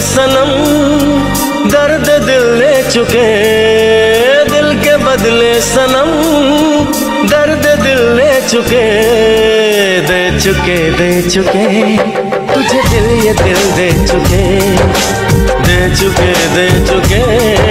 सनम दर्द दिल ले चुके, दिल के बदले सनम दर्द दिल ले चुके, दे चुके दे चुके, तुझे दिल ये दिल दे चुके दे चुके दे चुके।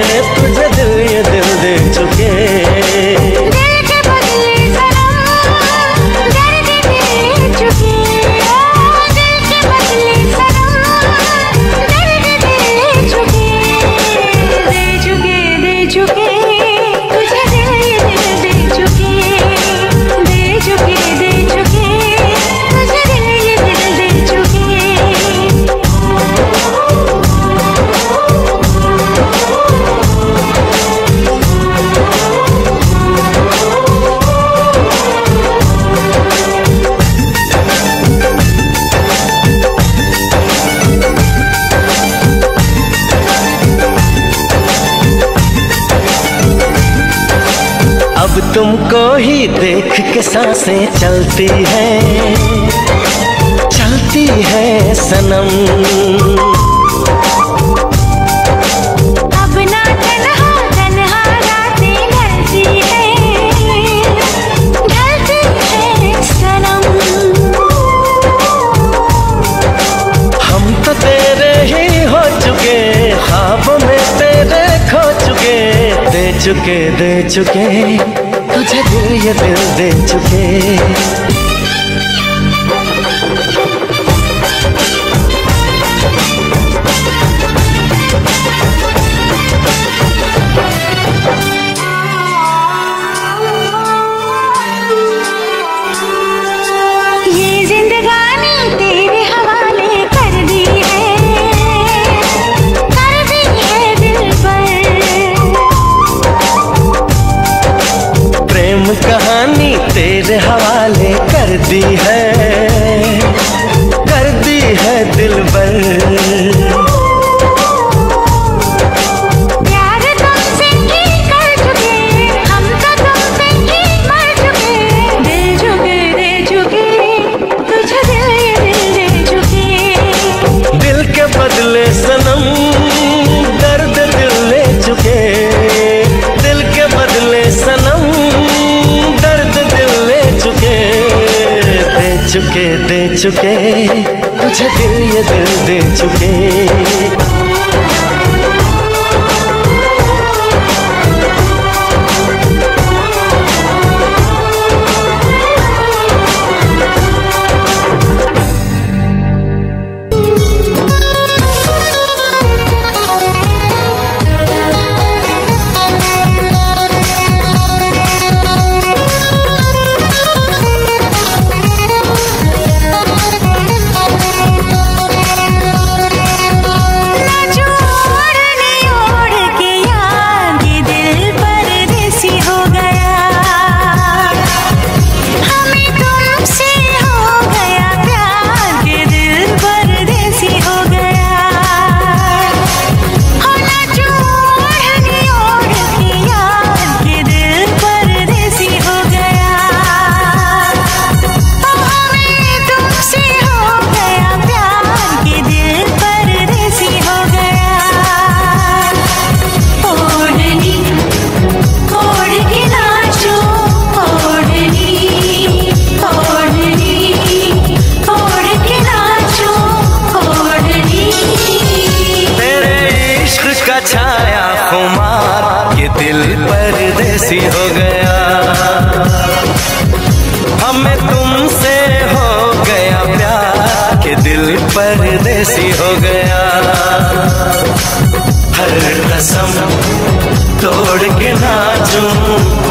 तुमको ही देख के साँसें चलती हैं। चलती है सनम। अब ना तन्हा तन्हा रातें ढलती है। ढलती है सनम। हम तो तेरे ही हो चुके ख्वाबों में तेरे खो चुके दे चुके दे चुके। दिल ये दिल दे चुके। तेरे चुके दे चुके। तुझे दिल ये दिल दे चुके। दिल परदेसी हो गया। हमें तुमसे हो गया प्यार के दिल परदेसी हो गया। हर कसम तोड़ के नाचूं,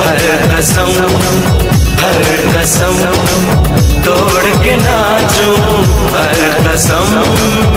हर कसम हर कसम तोड़ के नाचूं, हर कसम।